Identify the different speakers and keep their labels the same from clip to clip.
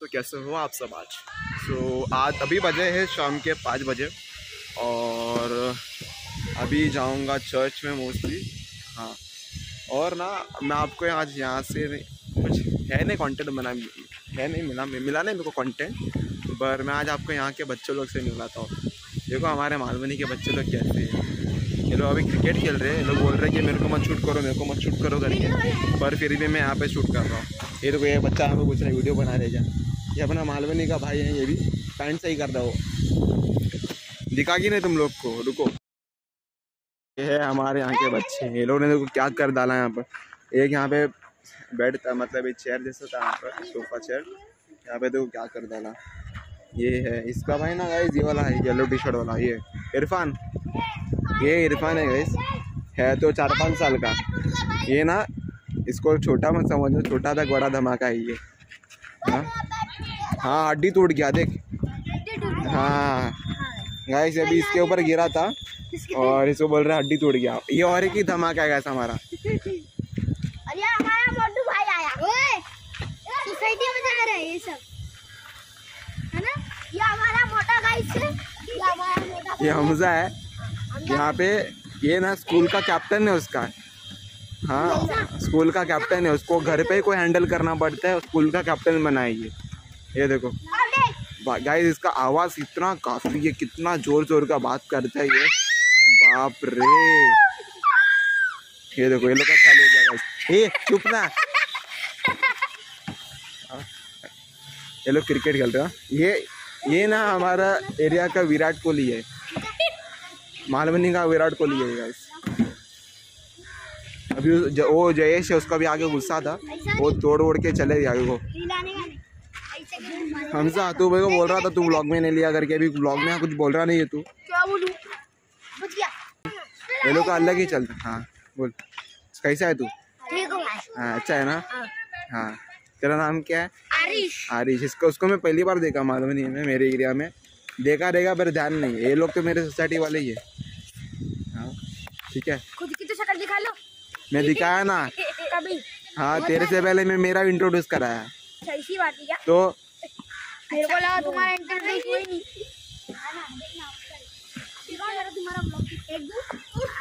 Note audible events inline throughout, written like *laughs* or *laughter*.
Speaker 1: तो कैसे हो आप सब आज? सो so, आज अभी बजे हैं शाम के पाँच बजे और अभी जाऊँगा चर्च में मोस्टली हाँ। और ना मैं आपको आज यहाँ से कुछ है नहीं कंटेंट बना है नहीं मिला मिला नहीं मेरे को कंटेंट पर मैं आज आपको यहाँ के बच्चों लोग से मिलाता हूँ। देखो हमारे मालवनी के बच्चे लोग कैसे हैं। ये लोग अभी क्रिकेट खेल रहे हैं लोग बोल रहे हैं कि मेरे को मत शूट करो मेरे को मत शूट करो करके पर फिर भी मैं यहाँ पे शूट कर रहा हूँ। ये देखो ये बच्चा यहाँ कुछ नहीं वीडियो बना रहे जा ये अपना मालवनी का भाई है, ये भी। पैंट सही कर दो दिखा कि नहीं तुम लोग को? रुको। ये है हमारे यहाँ के बच्चे। ये लोग ने देखो क्या कर डाला यहाँ पर। एक यहाँ पे बेड था मतलब एक चेयर जैसा था यहाँ पर, सोफा चेयर। यहाँ पे देखो क्या कर डाला। ये है इसका भाई ना गाइस ये वाला है येलो टी शर्ट वाला, ये। इरफान। ये इरफान है गाइस है तो चार पाँच साल का। ये ना, इसको छोटा मत समझो, छोटा तक बड़ा धमाका है ये। हाँ? हाँ हड्डी टूट गया देख। हाँ। गाइस अभी इसके ऊपर गिरा था और इसको बोल रहे हड्डी टूट गया। ये और एक ही धमाका है गैस हमारा। *laughs*
Speaker 2: अरे हमारा मोटू भाई आया। ओए! सोसाइटी में जा रहा है ये सब। है ना? ये हमारा मोटा गाइस है। ये हमारा मोटा
Speaker 1: ये हमजा है। यहाँ पे ये ना स्कूल का कैप्टन है उसका। हाँ स्कूल का कैप्टन है। उसको घर पे ही कोई हैंडल करना पड़ता है स्कूल का कैप्टन बना है ये देखो। गाइस इसका आवाज़ इतना काफ़ी है, कितना ज़ोर ज़ोर का बात करता है ये। बाप रे। ये देखो, ये लोग चालू हो गया चुप ना। ये लोग क्रिकेट खेल रहे हैं। ये ये ना हमारा एरिया का विराट कोहली है। मालवनी का विराट कोहली है गाइस अभी वो जयेश है, उसका भी आगे गुस्सा था। वो तोड़ ओड़ के चले गया आगे का
Speaker 2: नहीं ऐसे के
Speaker 1: हमजा तू मेरे को बोल रहा था तू ब्लॉग में नहीं लिया करके अभी ब्लॉग में कुछ बोल रहा नहीं है तू।
Speaker 2: क्या बोलूँ? बच गया।
Speaker 1: ये लोग का अलग ही चलता हाँ। बोल। कैसा है तू?
Speaker 2: हाँ।
Speaker 1: अच्छा है ना? हाँ। तेरा नाम क्या है?
Speaker 2: आरिश।
Speaker 1: आरिश। इसको उसको मैं पहली बार देखा मालूम नहीं है मेरे एरिया में। देखा रहेगा पर ध्यान नहीं है। ये लोग तो मेरे सोसाइटी वाले ही है। हाँ ठीक है।
Speaker 2: खुद की तो शक्ल दिखा लो।
Speaker 1: मैं दिखाया ना। *laughs* हाँ तेरे से पहले मैं मेरा इंट्रोड्यूस कराया।
Speaker 2: अच्छा है
Speaker 1: तो
Speaker 2: मेरे को लगा तुम्हारा इंटरव्यू कोई नहीं।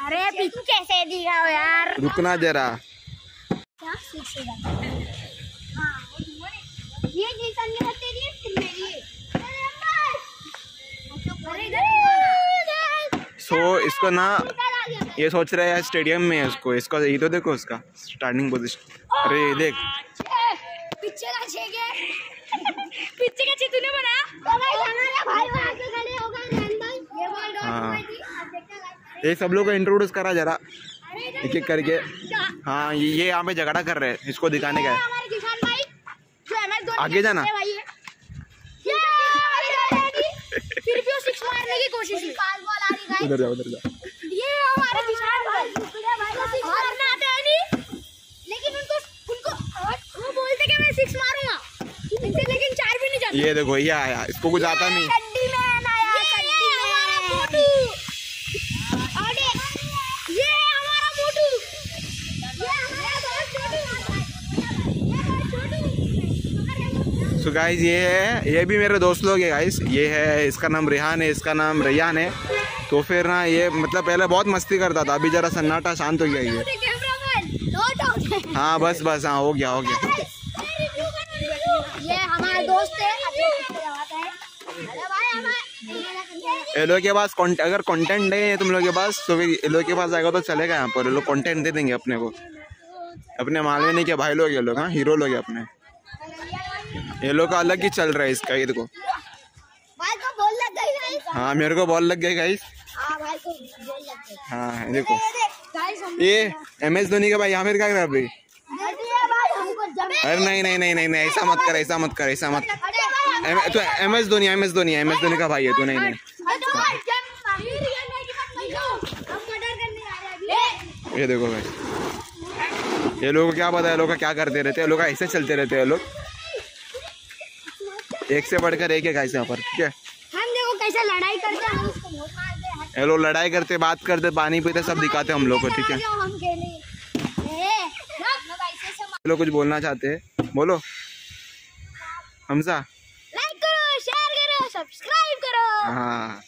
Speaker 2: अरे कैसे दिखाओ यार?
Speaker 1: रुकना जरा।
Speaker 2: ये है फिर मेरी है अरे इधर
Speaker 1: सो इसको ना ये सोच रहा है स्टेडियम में है उसको। इसका ये तो देखो उसका। स्टार्टिंग पोजिशन अरे देख।
Speaker 2: पीछे का तूने भाई वहाँ से हो गए ध्यान भाई ये
Speaker 1: सब लोग को इंट्रोड्यूस करा जरा। एक एक करके। हाँ ये ये यहाँ पे झगड़ा कर रहे हैं इसको दिखाने का है।
Speaker 2: हमारे किसान भाई। जो एमएस धोनी
Speaker 1: आगे जाना।
Speaker 2: के भाई है। ये *laughs* हमारे धोनी फिर भी वो सिक्स मारने की कोशिश की पास बॉल आ रही गाइस
Speaker 1: उधर जाओ उधर जाओ
Speaker 2: ये हमारे किसान भाई भाई सिक्स मारना आता है नहीं लेकिन उनको उनको वो बोलते कि मैं सिक्स मारूँगा इनसे लेकिन चार भी नहीं जाते
Speaker 1: ये देखो ये आया। इसको कुछ आता नहीं।
Speaker 2: मोटू। और ये ये हमारा मोटू। ये हमारा दोस्त छोटू
Speaker 1: सो गाइस ये है। ये भी मेरे दोस्त लोग हैं गाइस ये है इसका नाम रेहान है इसका नाम रैयान है। तो फिर ना ये मतलब पहले बहुत मस्ती करता था अभी जरा सन्नाटा शांत हो गया ये।
Speaker 2: आउट
Speaker 1: हाँ। बस बस हाँ हो गया हो गया।
Speaker 2: ये हमारा दोस्त है। है
Speaker 1: ये लोग के पास अगर कंटेंट नहीं है तुम लोग के पास तो फिर ये लोग के पास आएगा तो चलेगा यहाँ पर। ये लोग कंटेंट दे देंगे अपने को। अपने मालवे के भाई लोग ये लोग हाँ? हीरो लोग हैं अपने। ये लोग का अलग ही चल रहा है इसका ये देखो।
Speaker 2: भाई को
Speaker 1: हाँ मेरे को बॉल लग गई गाइस
Speaker 2: हाँ
Speaker 1: हाँ देखो। ये एम एस धोनी का भाई यहाँ फिर क्या कर रहा है अभी
Speaker 2: देखिए भाई हमको जब
Speaker 1: अरे नहीं नहीं नहीं नहीं नहीं ऐसा मत कर ऐसा मत कर ऐसा मत तो M S Dhoni M S Dhoni M S Dhoni का भाई है तू नहीं
Speaker 2: हैं
Speaker 1: ये देखो भाई ये लोगों को क्या पता है लोग क्या करते रहते हैं लोग ऐसे चलते रहते हैं लोग एक से बढ़कर एक है गाइस यहाँ पर ठीक है
Speaker 2: हम देखो कैसे लड़ाई करते हैं हैं
Speaker 1: ये लोग लड़ाई करते बात करते पानी पीते सब दिखाते हम लोग को ठीक है लोग कुछ बोलना चाहते हैं। बोलो। हमसा
Speaker 2: लाइक करो शेयर करो सब्सक्राइब करो।
Speaker 1: हाँ।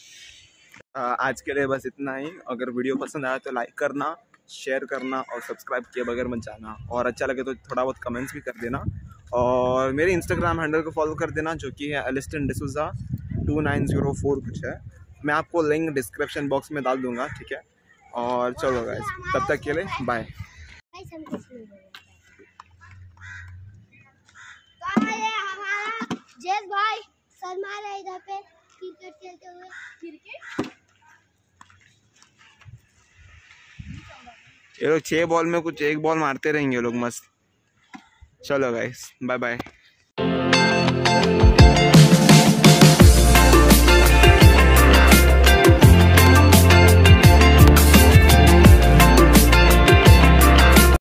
Speaker 1: आज के लिए बस इतना ही। अगर वीडियो पसंद आया तो लाइक करना शेयर करना और सब्सक्राइब किए बगैर मत जाना। और अच्छा लगे तो थोड़ा बहुत कमेंट्स भी कर देना। और मेरे इंस्टाग्राम हैंडल को फॉलो कर देना जो कि है Alliston D'Souza two nine zero four कुछ है। मैं आपको लिंक डिस्क्रिप्शन बॉक्स में डाल दूँगा ठीक है? और चलो गाइस तब तक के लिए बाय
Speaker 2: गाइस हम कुछ नहीं बोल तो ये जैस भाई शर्मा रहा है इधर पे क्रिकेट खेलते हुए। क्रिकेट?
Speaker 1: ये लोग छः बॉल में कुछ एक बॉल मारते रहेंगे लोग मस्त। चलो गाइस बाय बाय